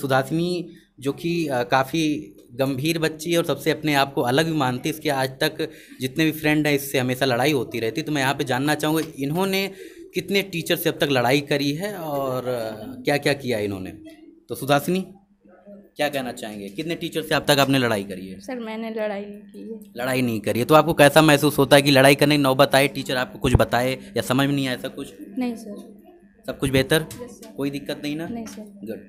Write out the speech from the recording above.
सुधासिनी जो कि काफ़ी गंभीर बच्ची है और सबसे अपने आप को अलग भी मानती है। इसके आज तक जितने भी फ्रेंड हैं इससे हमेशा लड़ाई होती रहती तो मैं यहाँ पे जानना चाहूँगा इन्होंने कितने टीचर से अब तक लड़ाई करी है और क्या क्या किया इन्होंने? तो सुधासिनी क्या कहना चाहेंगे? कितने टीचर से अब तक आपने लड़ाई करी है? सर मैंने लड़ाई नहीं की है। लड़ाई नहीं करी है। तो आपको कैसा महसूस होता है कि लड़ाई करने की नौबत आए टीचर आपको कुछ बताए या समझ में नहीं आया ऐसा कुछ? नहीं सर। सब कुछ बेहतर? कोई दिक्कत नहीं ना? नहीं sir. Good